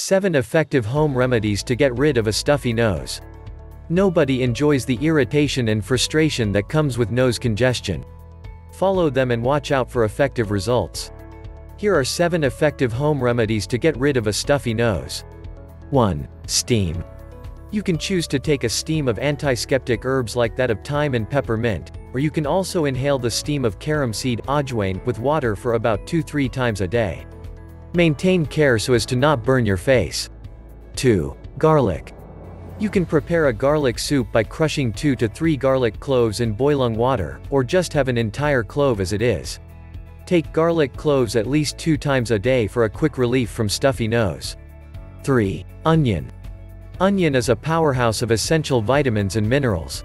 7 Effective Home Remedies to Get Rid of a Stuffy Nose. Nobody enjoys the irritation and frustration that comes with nose congestion. Follow them and watch out for effective results. Here are 7 effective home remedies to get rid of a stuffy nose. 1. Steam. You can choose to take a steam of antiseptic herbs like that of thyme and peppermint, or you can also inhale the steam of carom seed ajwain, with water for about 2-3 times a day. Maintain care so as to not burn your face. 2. Garlic. You can prepare a garlic soup by crushing 2 to 3 garlic cloves in boiling water, or just have an entire clove as it is. Take garlic cloves at least 2 times a day for a quick relief from stuffy nose. 3. Onion. Onion is a powerhouse of essential vitamins and minerals.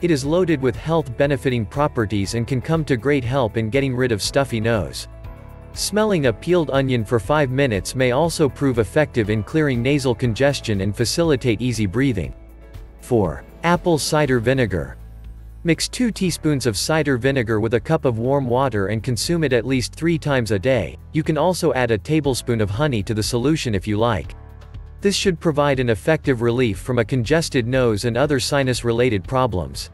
It is loaded with health-benefiting properties and can come to great help in getting rid of stuffy nose. Smelling a peeled onion for 5 minutes may also prove effective in clearing nasal congestion and facilitate easy breathing. 4. Apple cider vinegar. Mix 2 teaspoons of cider vinegar with a cup of warm water and consume it at least 3 times a day. You can also add a tablespoon of honey to the solution if you like. This should provide an effective relief from a congested nose and other sinus-related problems.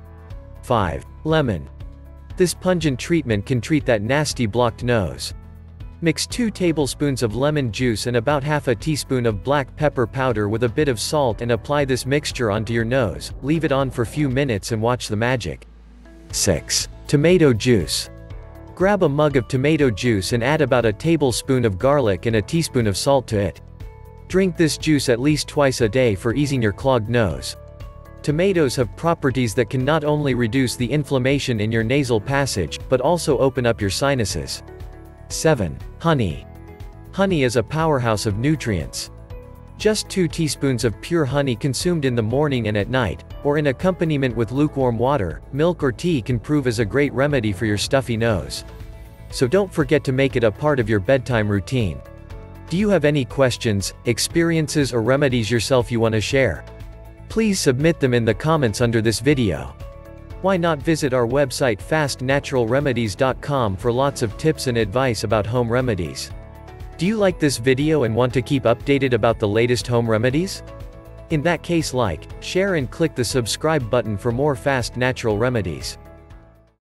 5. Lemon. This pungent treatment can treat that nasty blocked nose. Mix 2 tablespoons of lemon juice and about half a teaspoon of black pepper powder with a bit of salt and apply this mixture onto your nose, leave it on for few minutes and watch the magic. 6. Tomato juice. Grab a mug of tomato juice and add about a tablespoon of garlic and a teaspoon of salt to it. Drink this juice at least twice a day for easing your clogged nose. Tomatoes have properties that can not only reduce the inflammation in your nasal passage, but also open up your sinuses. 7. Honey. Honey is a powerhouse of nutrients. Just 2 teaspoons of pure honey consumed in the morning and at night, or in accompaniment with lukewarm water, milk or tea can prove as a great remedy for your stuffy nose. So don't forget to make it a part of your bedtime routine. Do you have any questions, experiences or remedies yourself you want to share? Please submit them in the comments under this video. Why not visit our website fastnaturalremedies.com for lots of tips and advice about home remedies. Do you like this video and want to keep updated about the latest home remedies? In that case like, share and click the subscribe button for more fast natural remedies.